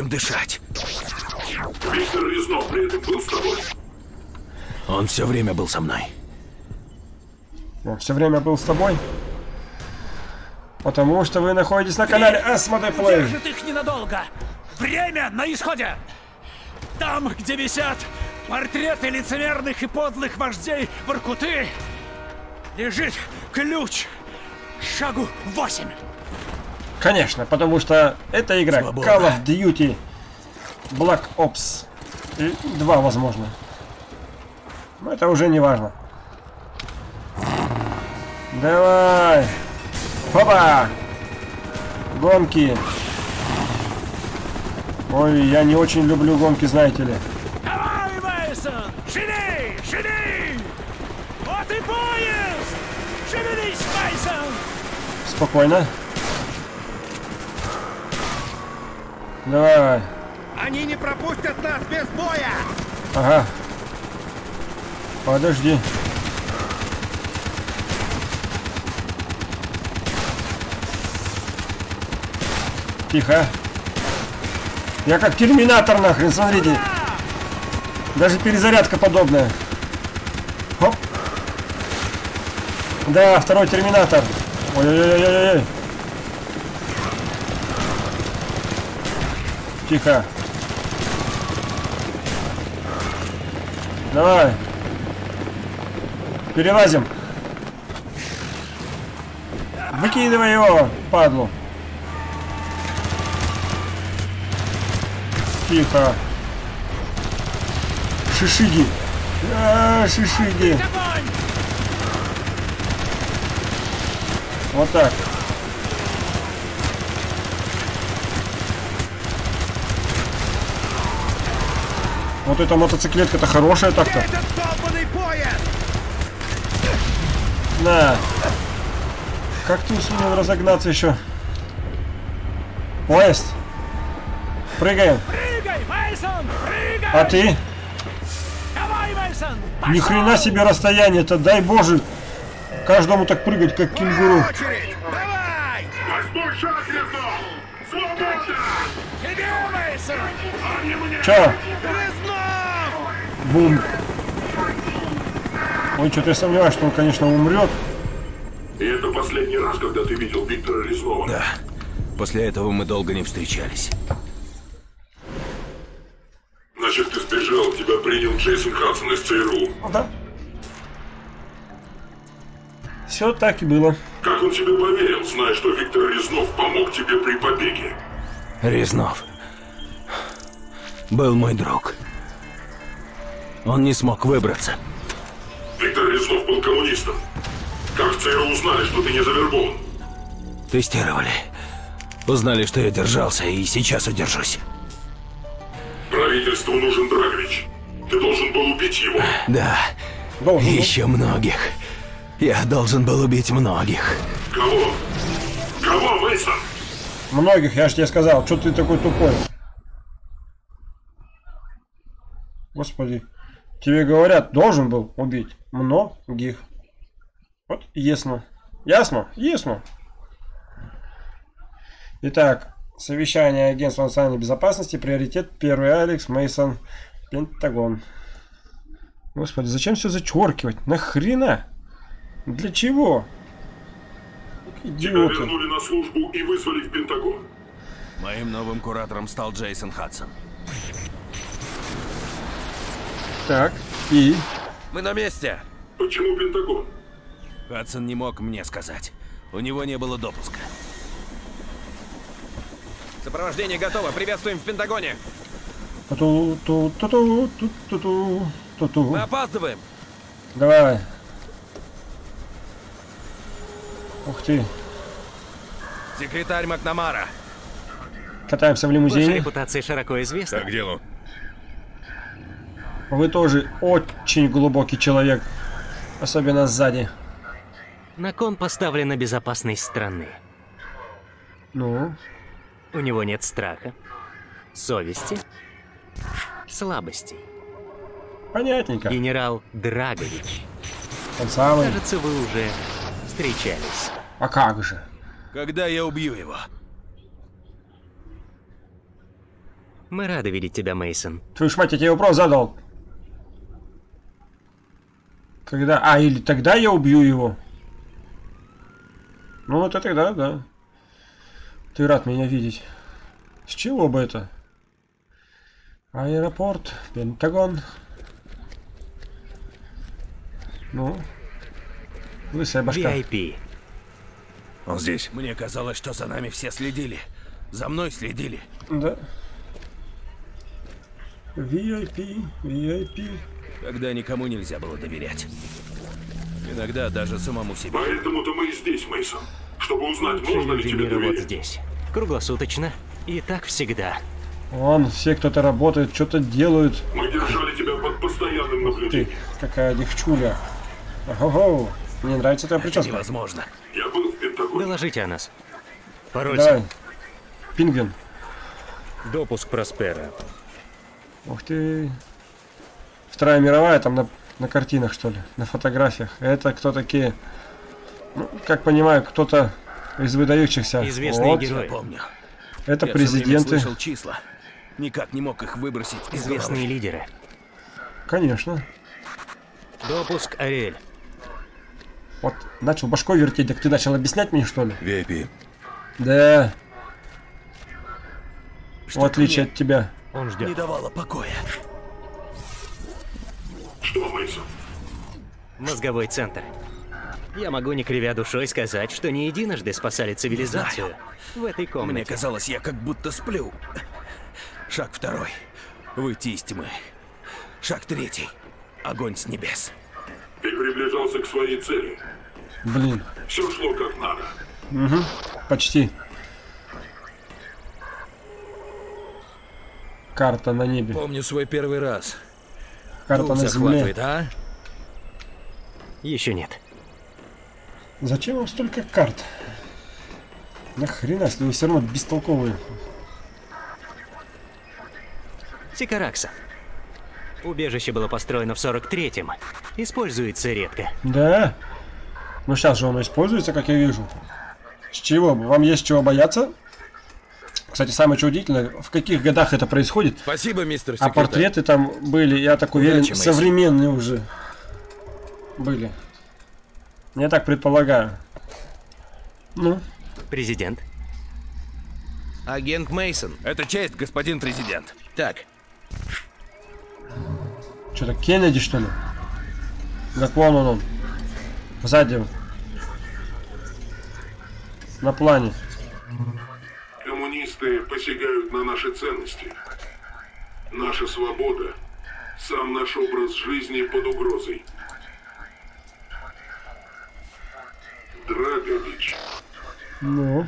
нечем дышать. Виктор Резнов при этом был с тобой? Он все время был со мной. Он все время был с тобой? Потому что вы находитесь на канале Асмоде Плей. Держит их ненадолго. Время на исходе. Там, где висят портреты лицемерных и подлых вождей Воркуты, лежит ключ к шагу 8. Конечно, потому что это игра Свобода. Call of Duty Black Ops 2, возможно. Но это уже не важно. Давай! Опа! Гонки! Ой, я не очень люблю гонки, знаете ли. Давай, Мейсон! Жени! Жени! Вот и поезд! Шевелись, Мейсон! Спокойно. Давай. Они не пропустят нас без боя! Ага. Подожди. Тихо. Я как терминатор нахрен, смотрите. Даже перезарядка подобная. Хоп. Да, второй терминатор. Ой-ой-ой-ой-ой. Тихо. Давай. Перелазим. Выкидывай его, падлу. Тихо. Шишиги. А, шишиги. Огонь! Вот так. Вот эта мотоциклетка-то хорошая так-то. На. Как ты сумел разогнаться еще? Поезд. Прыгаем. Прыгай, Мейсон! Прыгай! А ты? Давай, Мейсон! Ни хрена себе расстояние-то, дай боже. Каждому так прыгать, как кенгуру. Давай! Тебе, Мейсон! Резнов! Бум. Ой, что-то я сомневаюсь, что он, конечно, умрет. И это последний раз, когда ты видел Виктора Резнова? Да. После этого мы долго не встречались. Значит, ты сбежал, тебя принял Джейсон Хадсон из ЦРУ. Ну да. Все так и было. Как он тебе поверил, зная, что Виктор Резнов помог тебе при побеге? Резнов. Был мой друг. Он не смог выбраться. Виктор Резнов был коммунистом. Как ЦРУ узнали, что ты не завербован? Тестировали. Узнали, что я держался, и сейчас удержусь. Правительству нужен Драгович. Ты должен был убить его. Да. Должен. Еще многих. Я должен был убить многих. Кого? Кого, Мейсон? Многих, я же тебе сказал, что ты такой тупой. Господи, тебе говорят, должен был убить многих. Вот, ясно. Ясно? Ясно. Итак, совещание Агентства национальной безопасности, приоритет первый, Алекс, Мейсон, Пентагон. Господи, зачем все зачеркивать? Нахрена? Для чего? Тебя Идиоты. вернули на службу и вызвали в Пентагон. Моим новым куратором стал Джейсон Хадсон. Так, и? Мы на месте. Почему Пентагон? Хадсон не мог мне сказать. У него не было допуска. Сопровождение готово. Приветствуем в Пентагоне. Ту-ту-ту-ту-ту-ту-ту-ту. Мы опаздываем. Давай. Ух ты. Секретарь Макнамара. Катаемся в Ваша лимузине. репутация широко известна. к делу. Вы тоже очень глубокий человек. Особенно сзади. На кон поставлена безопасность страны. Ну, У него нет страха, совести, слабостей. понятненько. Генерал Драгович. Он самый. Кажется, вы уже встречались. А как же? Когда я убью его? Мы рады видеть тебя, Мейсон. Твою ж мать, я тебе вопрос задал. Когда... А, или тогда я убью его. Ну, это тогда, да. Ты рад меня видеть. С чего бы это? Аэропорт, Пентагон. Ну, лысая башка. VIP. Он здесь. Мне казалось, что за нами все следили. За мной следили. Да. VIP, VIP. Когда никому нельзя было доверять. Иногда даже самому себе. Поэтому-то мы и здесь, Мейсон, чтобы узнать, Лучшие можно ли тебе мира вот доверять. здесь. Круглосуточно. И так всегда. Вон, все кто-то работает, что-то делают. Мы держали тебя под постоянным Ты, наблюдением. какая девчуля. Ого, мне нравится твоя прическа. Невозможно. Я был в Пентагоне. Доложите о нас. Пароль. Давай. Пингвин. Допуск Проспера. Ух ты. Вторая мировая, там на, на картинах, что ли, на фотографиях. Это кто такие? Ну, как понимаю, кто-то из выдающихся. Известные Вот. герои. Помню. Это Я президенты. слышал числа. Никак не мог их выбросить из Известные головы. лидеры. Конечно. Допуск Ариэль. Вот начал башкой вертеть, так ты начал объяснять мне, что ли? VIP. Да, в Что-то отличие мне от тебя. Он не ждет. давало покоя. Что, Мейсон? Мозговой центр. Я могу не кривя душой сказать, что не единожды спасали цивилизацию в этой Мне комнате. казалось, я как будто сплю. Шаг второй. Выйти из тьмы. Шаг третий. Огонь с небес. Ты приближался к своей цели. Блин, Все шло как надо. почти. Карта на небе. Помню свой первый раз. Карта Дух на земле. захватывает, а? Еще нет. Зачем вам столько карт? Нахрена, если вы все равно бестолковые. Сикаракса. Убежище было построено в 43-м. Используется редко. Да? Ну сейчас же оно используется, как я вижу. С чего? Вам есть чего бояться? Кстати, самое что удивительное, в каких годах это происходит? Спасибо, мистер А секретарь. портреты там были, я так уверен, Удачи, современные уже были. Я так предполагаю. Ну, Президент. Агент Мейсон. Это честь, господин президент. Так, что-то Кеннеди, что ли? Так вон он, он. Сзади. На плане. Коммунисты посягают на наши ценности. Наша свобода, сам наш образ жизни под угрозой. Драгович, Ну.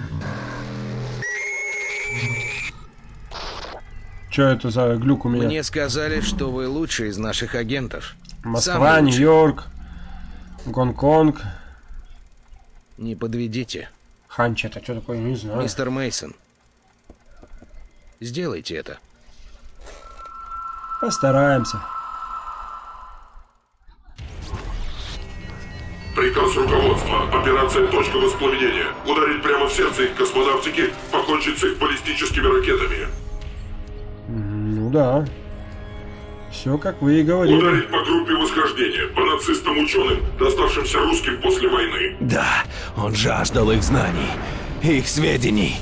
Что это за глюк у меня? мне сказали, что вы лучший из наших агентов. Москва. Нью-Йорк, Гонконг. Не подведите, Ханч, это что такое, не знаю. мистер Мейсон. Сделайте это. Постараемся. приказ руководства. Операция «Точка воспламенения». Ударить прямо в сердце их космонавтики, покончить с их баллистическими ракетами. Ну да. Все как вы и говорили. Ударить по группе восхождения, по нацистам-ученым, доставшимся русским после войны. Да, он жаждал их знаний, их сведений.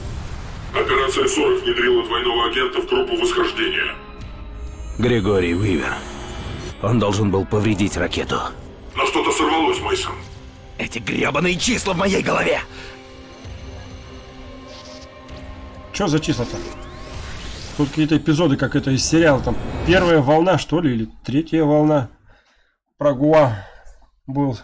Операция «40» внедрила двойного агента в группу восхождения. Григорий Уивер. Он должен был повредить ракету. Но что-то сорвалось, Мейсон. Эти гребаные числа в моей голове! Что за числа-то? Тут какие-то эпизоды, как это из сериала. Там первая волна, что ли, или третья волна. Про Гуа был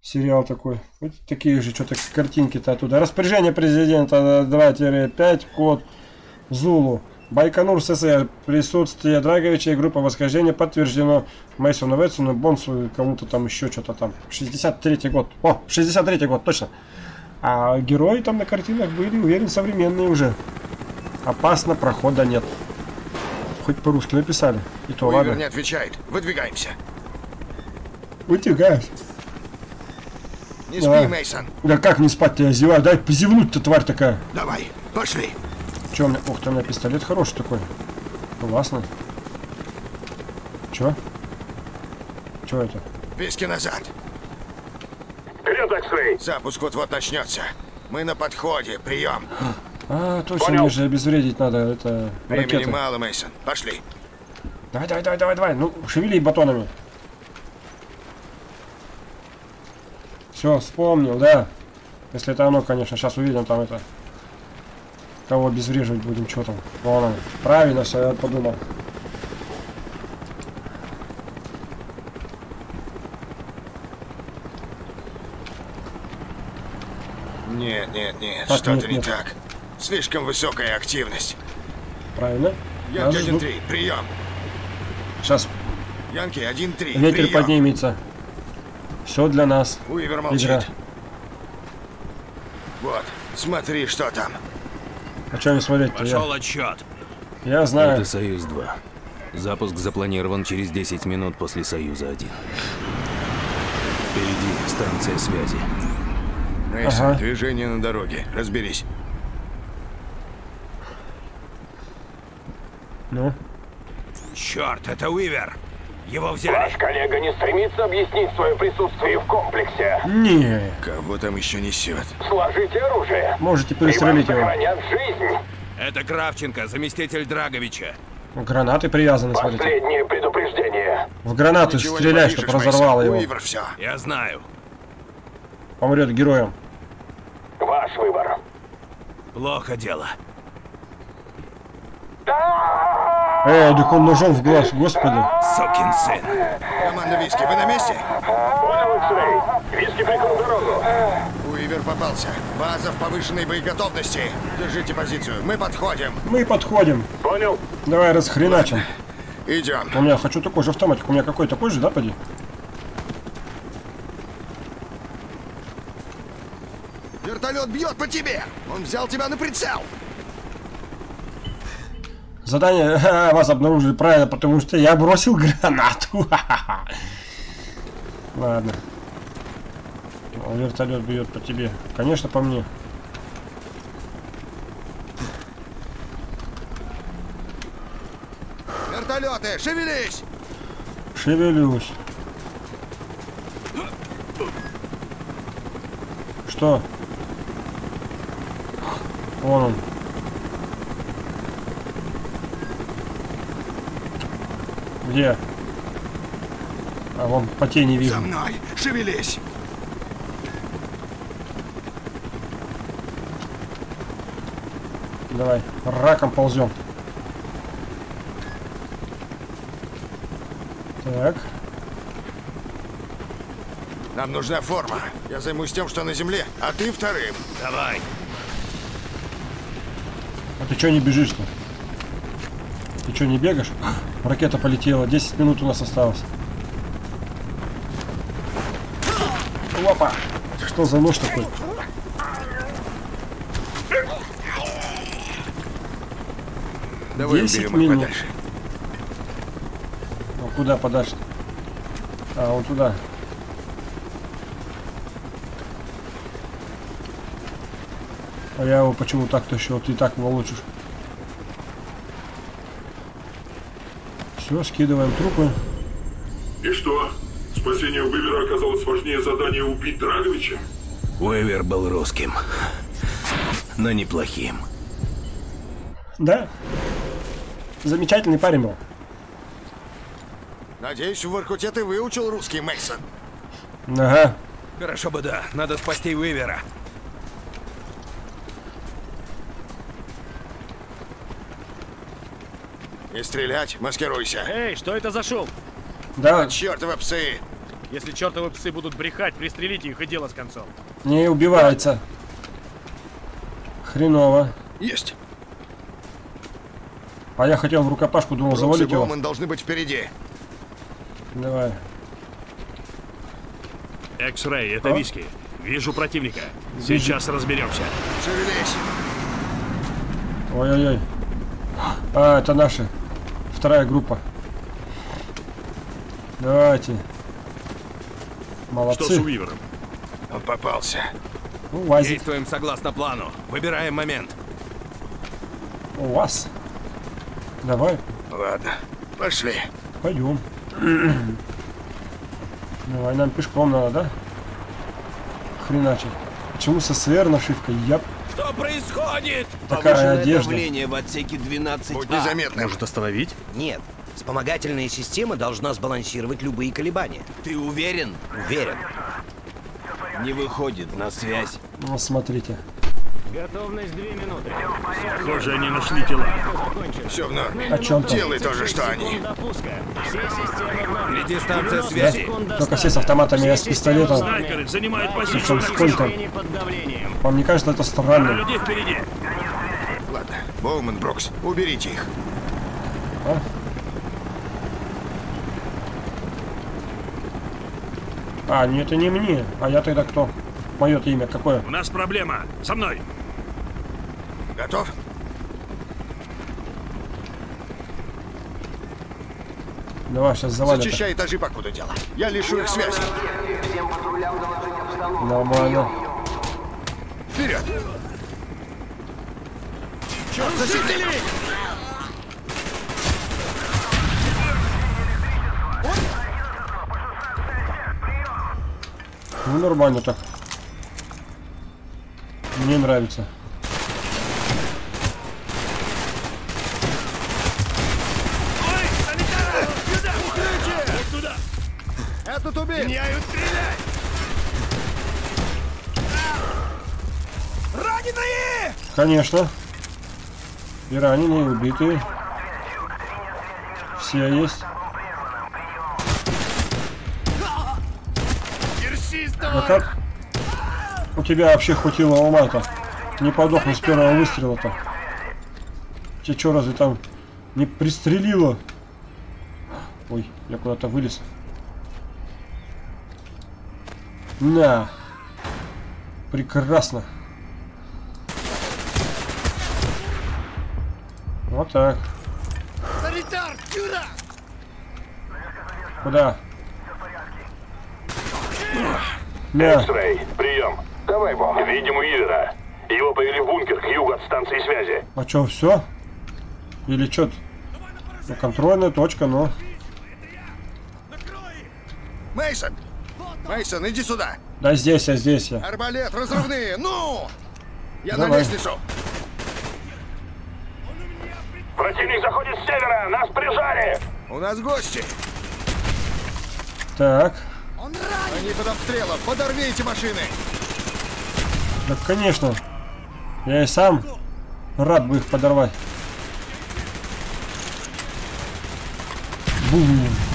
сериал такой. Вот такие же что-то картинки-то оттуда. Распоряжение президента 2-5, код Зулу. Байконур СССР. Присутствие Драговича и группа восхождения подтверждено Мейсону Ветсону, Бонсу и кому-то там еще что-то там. 63-й год. О, 63-й год, точно. А герои там на картинах были, уверен, современные уже. Опасно, прохода нет. Хоть по-русски написали. И то Уивер ладно. не отвечает. Выдвигаемся. Вытягаюсь. Не спи, Мейсон. Да как не спать-то, я зеваю. Дай позевнуть-то, тварь такая. Давай, пошли. Че у меня? Ух ты, у меня пистолет хороший такой. Классно. Чё? Чё это? Виски назад. Вперед, X-Ray! Запуск вот-вот начнется. Мы на подходе. Прием. А, точно, мне же обезвредить надо. Это Времени ракета. мало, Мейсон. Пошли. Давай, давай, давай, давай, давай. Ну, шевели батонами. Все, вспомнил, да. Если это оно, конечно. Сейчас увидим там это. Кого обезвреживать будем, что там. Вон он. Правильно все, я подумал. Нет, нет, нет. Что-то не нет. так. Слишком высокая активность. Правильно. Янки Надо жду. 1-3. Прием. Сейчас Янки 1-3. ветер Прием. поднимется. Все для нас. Уивер молчит. Игра. Вот. Смотри, что там. А что не смотреть-то? Я, Пошел отсчет. я знаю. Это Союз-2. Запуск запланирован через 10 минут после Союза-1. Впереди станция связи. Мейсон, Ага. движение на дороге. Разберись. Ну, Черт, это Уивер! Его взяли! Ваш коллега не стремится объяснить свое присутствие в комплексе. не. Кого там еще несет? Сложите оружие. Можете перестрелить его. жизнь. Это Кравченко, заместитель Драговича. Гранаты привязаны, смотрите. Последнее предупреждение. В гранаты Ничего стреляй, чтобы разорвало его. Уивер все. Я знаю. Помрет героем. Ваш выбор. Плохо дело. Эй, так он ножом в глаз, господи. Сукин сын. Команда Виски, вы на месте? Понял, X-Ray. Виски прикрыл дорогу. Уивер попался. База в повышенной боеготовности. Держите позицию. Мы подходим. Мы подходим. Понял. Давай расхреначим. Идем. У меня хочу такой же автоматик. У меня какой такой же, да, поди? Вертолет бьет по тебе. Он взял тебя на прицел. Задание ха, вас обнаружили правильно, потому что я бросил гранату. Ладно. Вертолет бьет по тебе. Конечно, по мне. Вертолеты, шевелись. Шевелюсь. Что? Вон он. Где? А вон по тени вижу. За мной. Шевелись. Давай, раком ползем. Так, Нам нужна форма. Я займусь тем, что на земле, а ты вторым. Давай. а ты что не бежишь-то? Ты что, не бегаешь? Ракета полетела, 10 минут у нас осталось. Опа! Что за нож такой? Давай 10 уберем их минут. подальше. Ну куда подальше? А, вот туда. А я его почему так тащу? Ты и так волочишь. Все, скидываем трупы. И что? Спасение Уивера оказалось важнее задания убить Драговича? Уивер был русским. Но неплохим. Да. Замечательный парень был. Надеюсь, в Воркуте ты выучил русский, Мейсон. Ага. Хорошо бы да. Надо спасти Уивера. Не стрелять, маскируйся. Эй, что это за шум? Да, Чертовы псы. Если чертовы псы будут брехать, пристрелите их и дело с концом. не убивается. Хреново. Есть. А я хотел в рукопашку, думал, Брукс и завалить его. Боуман должны быть впереди. Давай. X-Ray, это А? Виски. Вижу противника. Сейчас разберемся. Шевелись. Ой-ой-ой. А, это наши. Вторая группа. Давайте. Что с Молодцы. Уивером? Он попался. УАЗик. Действуем согласно плану. Выбираем момент. УАЗ. Давай. Ладно, пошли. Пойдем. Давай, нам пешком надо, да? Хреначить. Почему с СССР нашивка? Я Что происходит? такая Повышенное одежда. Давление в отсеке 12 Будь незаметным. Может остановить? Нет. Вспомогательная система должна сбалансировать любые колебания. Ты уверен? Уверен. Не выходит на связь. Ну, смотрите. Готовность две минуты. Похоже, они нашли тела. Все в норме. О чем там? Делай то же, что они. Допуска. Все системы в норме. Где станция Да? связи? Только все с автоматами, я с пистолетом. Снайперы занимают позицию Причем сколько? Вам не кажется это странно? Ладно, Боуман, Брукс, уберите их. А? А, не, это не мне. А я тогда кто? Мое-то имя какое? У нас проблема. Со мной. Готов? Давай, сейчас завалим. Зачищай этажи, покуда дело. Я лишу их связи. Нормально. Вперед! Черт, засекли! Ну, нормально так. Мне нравится. Убит! Меняют стрелять! Раненые! Конечно. И раненые, и убитые. Все есть. Держись, давай! как? У тебя вообще хватило ума-то. Не подохнуть с первого выстрела-то. Тебе что, разве там не пристрелило? Ой, я куда-то вылез. На. Прекрасно. Вот так. Санитар, сюда! Куда? На. Прием. Давай его. Видим Уивера. Его повели в бункер к югу от станции связи. А чё, все? Или чё? Ну, контрольная точка, но... Мейсон! Мейсон, иди сюда! Да здесь я, здесь я. Арбалет, разрывные! Ну! Я на Давай. лестницу! Противник заходит с севера. Нас прижали. У нас гости! Так. Они под обстрелом! Подорвите машины! Да, конечно. Я и сам рад бы их подорвать. Бум.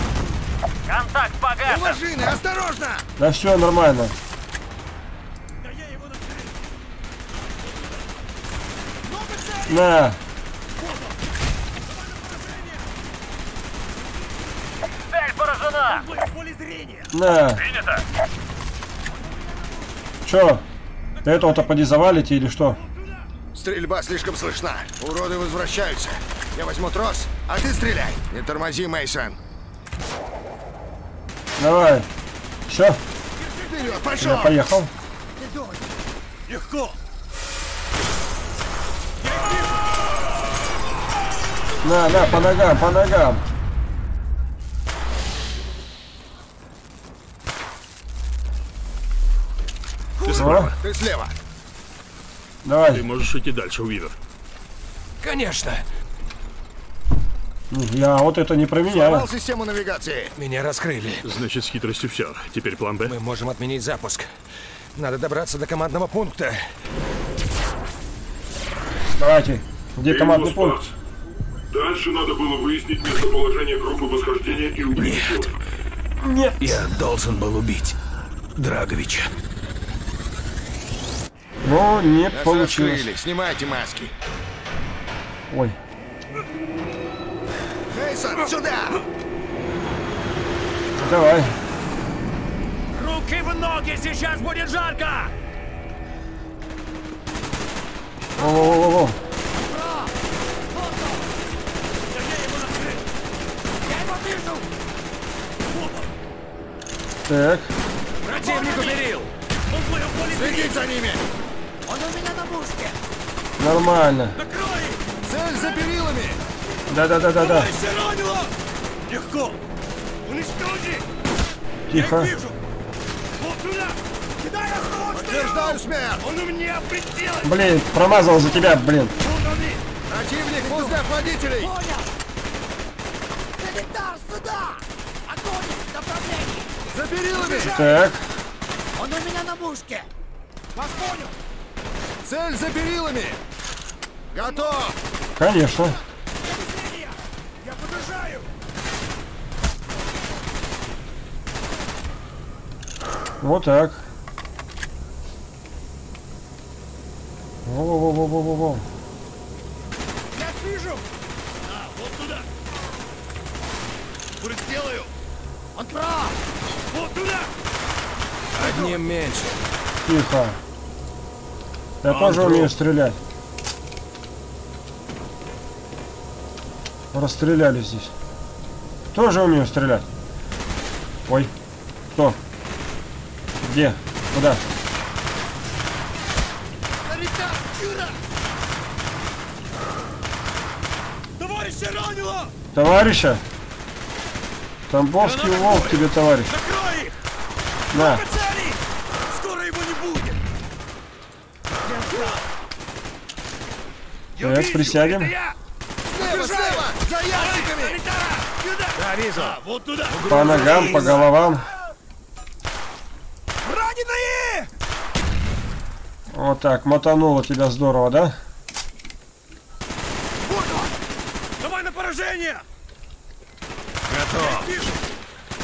Погашен! Машины, осторожно! Да все нормально. На. Цель поражена! На. Принято. Чё? Этого-то поди завалите или что? Стрельба слишком слышна. Уроды возвращаются. Я возьму трос, а ты стреляй. Не тормози, Мейсон. Давай. Все, Вперед, я пошел! поехал. Легко! На, на, по ногам, по ногам. Ты справа. Ты слева. Давай. Ты можешь идти дальше, Уивер. Конечно. Я вот это не про меня. Сломал систему навигации. Меня раскрыли. Значит, с хитростью все. Теперь план Б. Мы можем отменить запуск. Надо добраться до командного пункта. Давайте. Где командный Его пункт? Дальше надо было выяснить местоположение группы восхождения и убить Нет. Нет. Я должен был убить Драговича. Но не Нас получилось. раскрыли. Снимайте маски. Ой. Мейсон, сюда! Давай. Руки в ноги, сейчас будет жарко! Во-во-во-во. Я его вижу! Так. Противник уберил! Следить за ними! Он у меня на мушке! Нормально. Накрой! Цель за перилами! Да-да-да-да-да. Легко! Уничтожи! Тихо. Я их вижу! Вот туда! Кидай остановку! Подтверждаю смерть! Он у меня прицел! Блин, промазал за тебя, блин. Противник возле охладителей! Понял! Санитар, сюда! Огонь! Направление! За перилами! Так, Он у меня на мушке! Вас понял! Цель за перилами! Готов! конечно. Вот так. Во-во-во-во-во-во. Я вижу! А, вот туда! Будет сделаю! Он прав! Вот туда! Одним меньше. Тихо. Я тоже умею стрелять. Расстреляли здесь. Тоже умею стрелять. Ой. Кто? Где? Куда? Товарища ранило! Товарища? Тамбовский волк тебе, товарищ. Закрой их! На. Цели! Скоро его не будет! Я вижу, присядем. Слева, слева! За ящиками! Да, вижу. А, вот туда! По ногам, по головам. Раненые! Вот так, мотануло тебя здорово, да? Вот он! Давай на поражение! Готов. Вижу!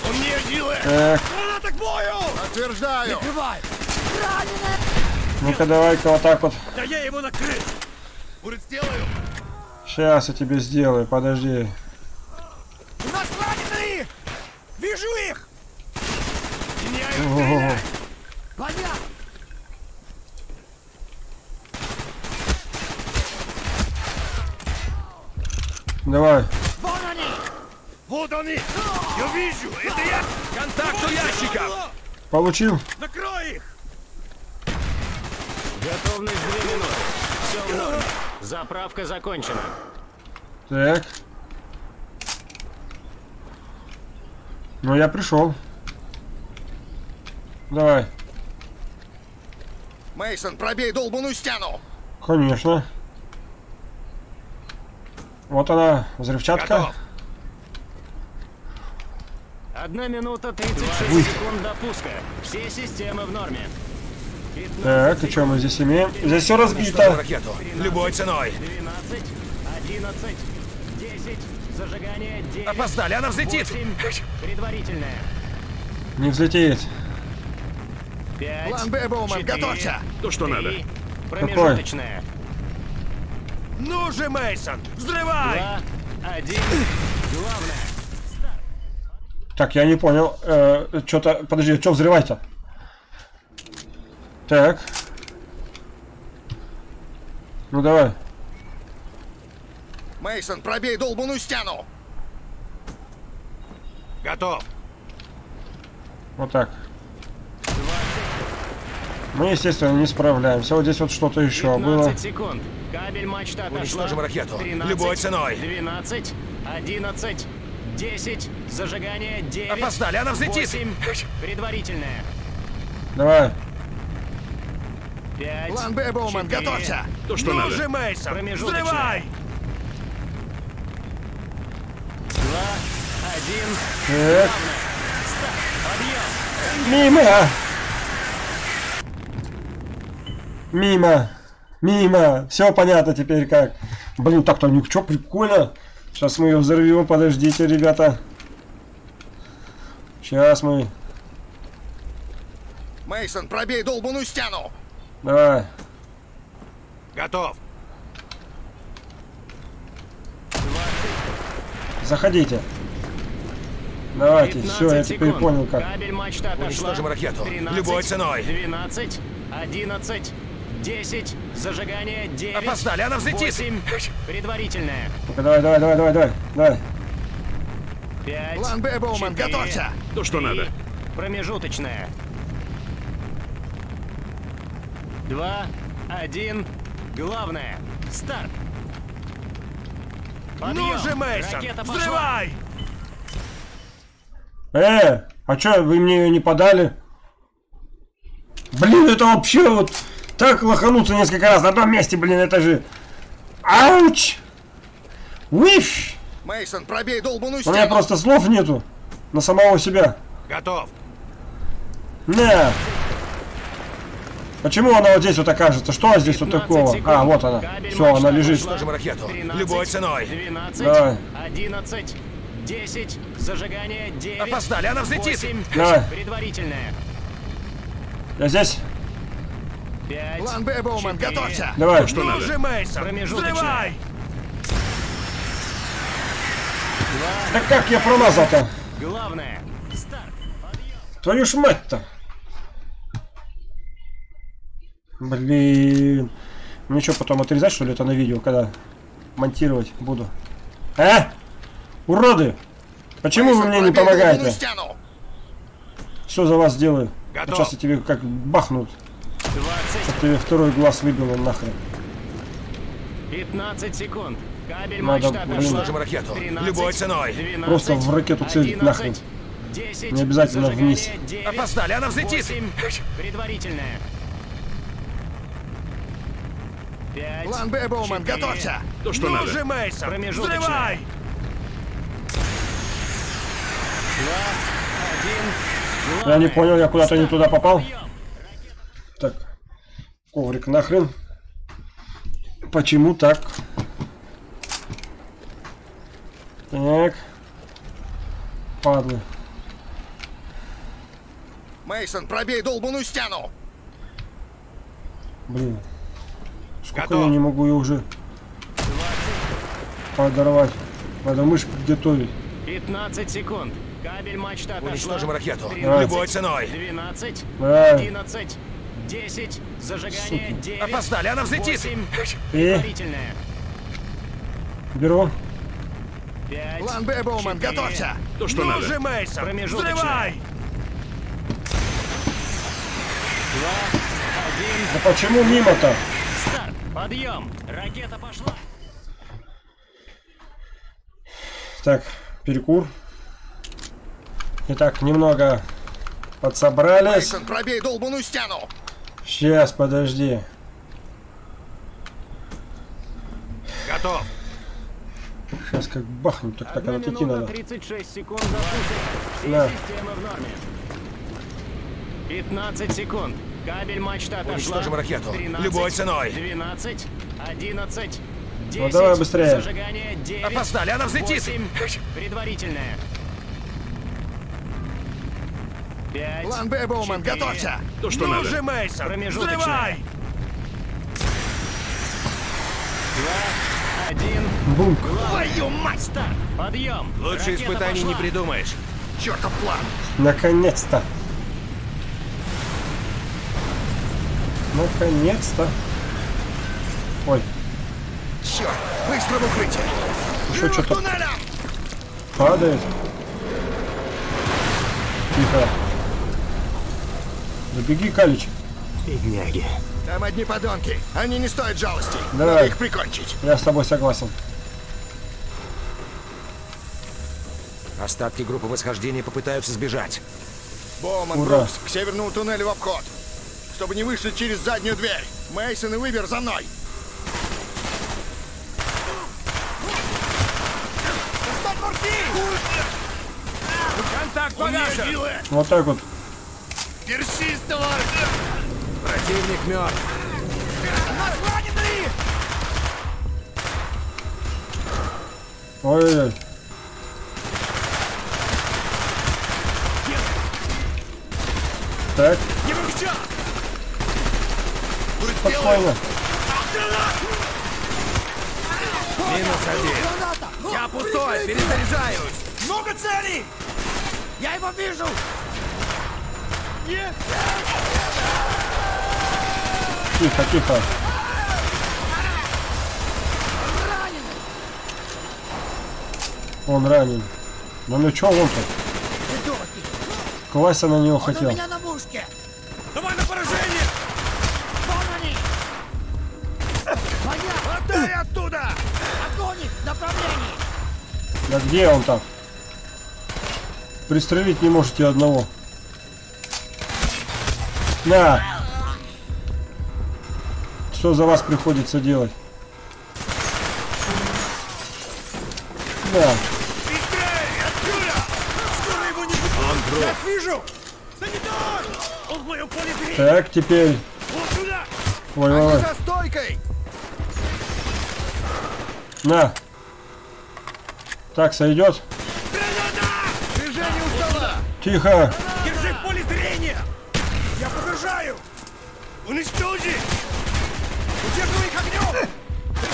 Он не делает! Так, Граната к бою! Подтверждаю! Прикрывай! ну-ка давай-ка вот так вот. Да я его накрыл! Будет сделаю! Сейчас я тебе сделаю, подожди. У нас раненые! Вижу их! Меняю! Понятно! Давай. Вон они! Вот они! Я вижу! Это я! Контакт у ящиков! Получил? Накрой их! Готовность две минуты. Все в норме. Заправка закончена. Так. Ну, я пришел. Давай. Мейсон, пробей долбаную стену! Конечно. Вот она, взрывчатка. Готов. Одна минута 36 секунд до пуска. Все системы в норме. 15 Так, и что мы здесь имеем? Здесь все разбито. ракету. Любой ценой. 12, 11, 10, зажигание 9, Опоздали, она взлетит. 8, предварительное, Не взлетит. 5, План Б, Боуман, готовься! То, что надо. промежуточное, Ну же, Мейсон, взрывай! 2, 1, главное. Так, я не понял. Э, что-то... Подожди, что взрывать-то? Так. Ну давай. Мейсон, пробей долбаную стену! Готов. Вот так. Мы, естественно, не справляемся. Вот здесь вот что-то еще 15 было. секунд. Кабель мачта отошла. Уничтожим ракету. 13, Любой ценой. 12, 11, 10, зажигание 9. Опоздали, она взлетит. 8, предварительное. Давай. 5, План Б, Боуман, готовься! То, что ну надо. же, Мейсон, взрывай! 2, 1. Так. Подъем. Мимо! Мимо! Мимо! Все понятно теперь как. Блин, так-то ничего, прикольно. Сейчас мы ее взорвем, подождите, ребята. Сейчас мы... Мейсон, пробей долбаную стену! Давай. Готов. Заходите. Давайте, 15 все, я теперь секунд. понял как. Кабель мачта отошла. Уничтожим ракету. 13, Любой ценой. 12, 11, 10, зажигание 9. Опоздали, она взлетит. 8, предварительное. Ну-ка, давай, давай, давай, давай, давай, давай. 5, План Б, Боуман, готовься! То, что надо. Промежуточное. 2, 1, главное. Старт. Ну же, Мейсон, взрывай! Э, а чё, вы мне ее не подали? Блин, это вообще вот так лохануться несколько раз на одном месте, блин, это же... Ауч! Уиф! Мейсон, пробей долбаную У меня стену. просто слов нету на самого себя. Готов. Не. Почему она вот здесь вот окажется? Что здесь вот такого? А, вот она. Все, она лежит. Уничтожим ракету. Любой ценой. 12, Давай. 11, 10, зажигание 9, Опоздали, она взлетит. 8, Давай. предварительное, Я здесь. 5, План Б, Боуман, готовься. Давай. Ну же, Мейсон, взрывай! Да как я промазал-то? главное, старт. Твою ж мать-то. Блин. Мне что, потом отрезать, что ли, это на видео, когда монтировать буду? А? Уроды! Почему вы Мейсон, мне не помогаете? Все за вас делаю. Готов. Сейчас я тебе как бахнут, 20, чтоб тебе второй глаз выбило нахрен. 15 секунд. Кабель Надо, блин. ракету. 13, Любой ценой. 12, Просто в ракету целить 11, нахрен. 10, Не обязательно вниз. 9, Опоздали, она взлетит. 8, предварительное. 5, План Б, Боуман, готовься. То, что ну надо. же, Мейсон, взрывай. Я не понял, я куда-то не туда попал. Так. Коврик нахрен. Почему так? Так. Падлы. Мейсон, пробей долбаную стену. Блин. Сколько Готов. я не могу ее уже подорвать. Надо мышку готовить. 15 секунд. Кабель мачта отошла. Уничтожим ракету. 13, Любой ценой. 12, Давай. 11, 10, зажигание 9, Опоздали, она взлетит. 8, И предварительное. беру. 5, План Б, Боуман, готовься. То, что ну надо. же, Мейсон, взрывай. 2, 1, Да почему мимо-то? старт. Подъем. Ракета пошла. Так, перекур. Итак, немного подсобрались. Мейсон, пробей долбаную стену. Сейчас, подожди. Готов. Сейчас как бахнем, так так 1 она идти надо. 36 секунд. Все Да. системы в норме. 15 секунд. Кабель мачта отошла. Уничтожим ракету. 13, Любой ценой. 12, 11, 10, Ну, давай быстрее. зажигание 9, Опоздали, она взлетит. 8, предварительное. 5, План Б, Боуман, готовься. То, что ну надо. же, Мейсон, Промежуточная. взрывай. 2, 1, Бум. Твою мать. старт. Подъем. Лучше Ракета испытаний не пошла. придумаешь. Чертов план. Наконец-то. Наконец-то. Ой, Черт, быстро в укрытие. еще что-то падает. Тихо. Да беги, Калич. Бедняги. Там одни подонки. Они не стоят жалости. Давай. Надо их прикончить. Я с тобой согласен. Остатки группы восхождения попытаются сбежать. Боуман, Ура. Брукс, к северному туннелю в обход. Чтобы не вышли через заднюю дверь. Мейсон и Уибер за мной. Контакт погашен. Вот так вот. Держись, товарищ! Противник мертв. Ой-ой-ой. Так, спокойно. Минус один. Я пустой, перезаряжаюсь. Много целей! Я его вижу! Тихо, тихо. Он ранен. Ну ну чё он-то? Класса на него хотел. на мушке! Давай на поражение. Отдай оттуда! Огонь них направлении! Да где он там? Пристрелить не можете одного. На! Что за вас приходится делать? Зрения! Так, теперь. Ой, ой, ой. На! Так, сойдет? Тихо!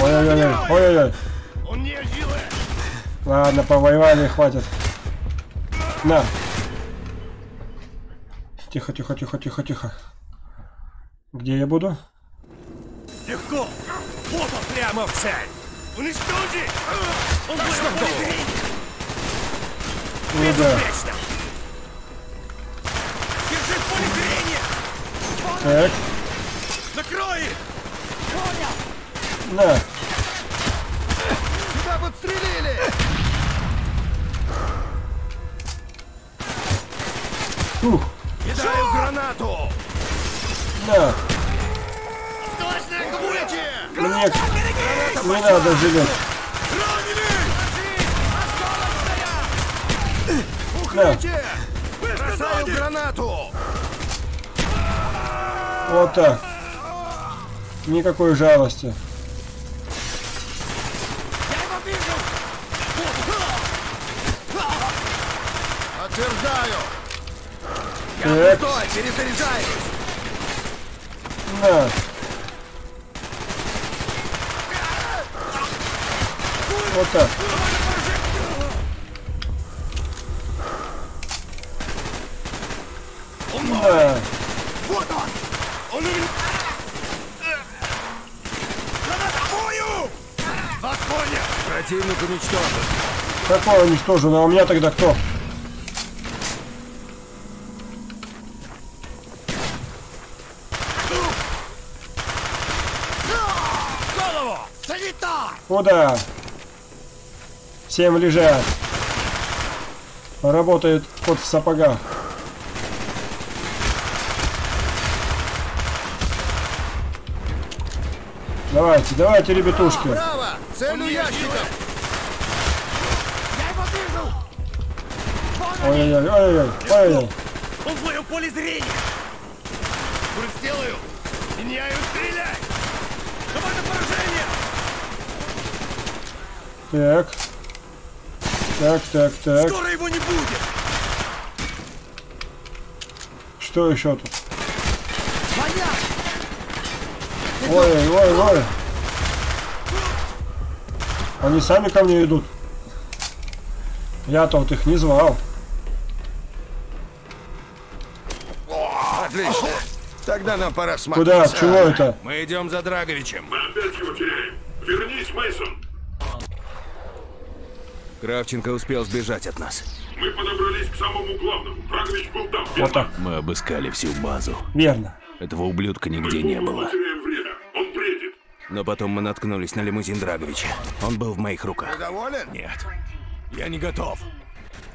Ой-ой-ой, ой-ой-ой. Он! Ладно, повоевали, хватит. На. Тихо, тихо, тихо, тихо, тихо. Где я буду? Легко! Вот он прямо в цель! Уничтожи! Он в моем поле зрения! Ну да. Держи в поле зрения! Так, Накрой их! на. Укрытие! Мне не надо. На, Укрытие! Бросаю гранату! вот так. Никакой жалости. Подтверждаю! Так, Стой, перезаряжаюсь! На. Вот так. Да. Вот он! Он понял! Противник уничтожен. Какой уничтожен? А у меня тогда кто? Куда? Всем лежать. Работает кот в сапогах. Давайте, давайте, ребятушки. Право! Целью ящиков! Я его вижу! Ой-ой-ой, ой-ой-ой, ой-ой. Он в моем поле зрения! Курс сделаю! Меняю стрелять! Команда поражение! Так. Так, так, так. Скоро его не будет! Что еще тут? Ой, ой, ой. Они сами ко мне идут. Я-то вот их не звал. Отлично. Тогда нам пора смотреть. Куда? Чего это? Мы идем за Драговичем. Мы опять его теряем. Вернись, Мейсон. Кравченко успел сбежать от нас. Мы подобрались к самому главному. Драгович был там. Вот так. Мы обыскали всю базу. Верно. Этого ублюдка нигде не было. Он бредит. Но потом мы наткнулись на лимузин Драговича. Он был в моих Ты руках. доволен? Нет. Я не готов.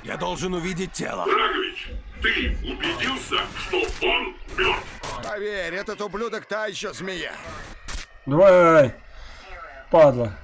Я должен увидеть тело. Драгович, ты убедился, что он мертв? Поверь, этот ублюдок та еще змея. Давай. Падла.